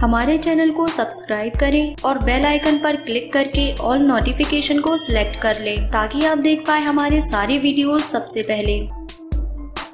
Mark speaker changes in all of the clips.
Speaker 1: हमारे चैनल को सब्सक्राइब करें और बेल आइकन पर क्लिक करके ऑल नोटिफिकेशन को सिलेक्ट कर लें ताकि आप देख पाए हमारे सारे वीडियोस सबसे पहले।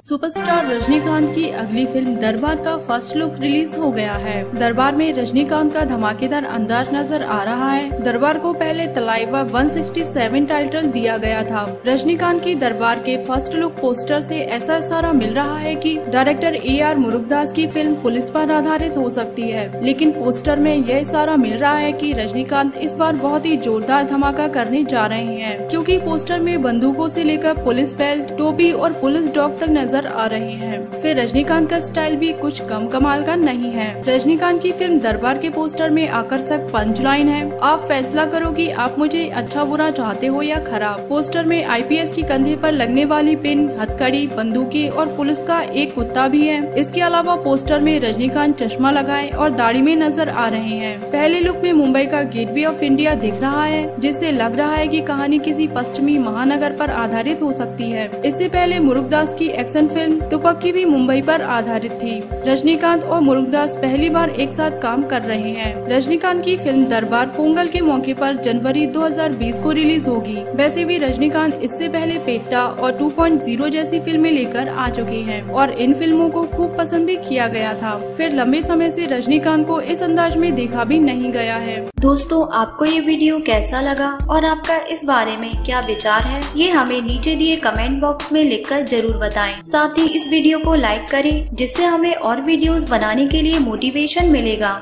Speaker 2: सुपरस्टार रजनीकांत की अगली फ़िल्म दरबार का फ़र्स्ट लुक रिलीज़ हो गया है। दरबार में रजनीकांत का धमाकेदार अंदाज नज़र आ रहा है। दरबार को पहले तलाइवा 167 टाइटल दिया गया था। रजनीकांत की दरबार के फ़र्स्ट लुक पोस्टर से ऐसा इशारा मिल रहा है कि डायरेक्टर ए आर मुरुगदास की फ़िल्म पुलिस पर आधारित हो सकती है। लेकिन पोस्टर में यह इशारा मिल रहा है की रजनीकांत इस बार बहुत ही जोरदार धमाका करने जा रहे हैं, क्यूँकी पोस्टर में बंदूकों ऐसी लेकर पुलिस बेल्ट, टोपी और पुलिस डॉग तक नज़र नज़र आ रहे हैं। फिर रजनीकांत का स्टाइल भी कुछ कम कमाल का नहीं है। रजनीकांत की फ़िल्म दरबार के पोस्टर में आकर्षक पंच लाइन है। आप फैसला करो कि आप मुझे अच्छा बुरा चाहते हो या खराब। पोस्टर में आईपीएस की कंधे पर लगने वाली पिन, हथकड़ी, बंदूकें और पुलिस का एक कुत्ता भी है। इसके अलावा पोस्टर में रजनीकांत चश्मा लगाए और दाढ़ी में नज़र आ रहे हैं। पहले लुक में मुंबई का गेटवे ऑफ़ इंडिया दिख रहा है, जिससे लग रहा है कि कहानी किसी पश्चिमी महानगर पर आधारित हो सकती है। इससे पहले मुरुगदास की एक्शन एक्शन फ़िल्म तुपक्की भी मुंबई पर आधारित थी। रजनीकांत और मुरुगदास पहली बार एक साथ काम कर रहे हैं। रजनीकांत की फ़िल्म दरबार पोंगल के मौके पर जनवरी 2020 को रिलीज़ होगी। वैसे भी रजनीकांत इससे पहले पेट्टा और 2.0 जैसी फ़िल्में लेकर आ चुके हैं और इन फ़िल्मों को खूब पसंद भी किया गया था। फिर लंबे समय से रजनीकांत को इस अंदाज में देखा भी नहीं गया है।
Speaker 1: दोस्तों, आपको ये वीडियो कैसा लगा और आपका इस बारे में क्या विचार है, ये हमें नीचे दिए कमेंट बॉक्स में लिखकर ज़रूर बताएँ। साथ ही इस वीडियो को लाइक करें, जिससे हमें और वीडियोस बनाने के लिए मोटिवेशन मिलेगा।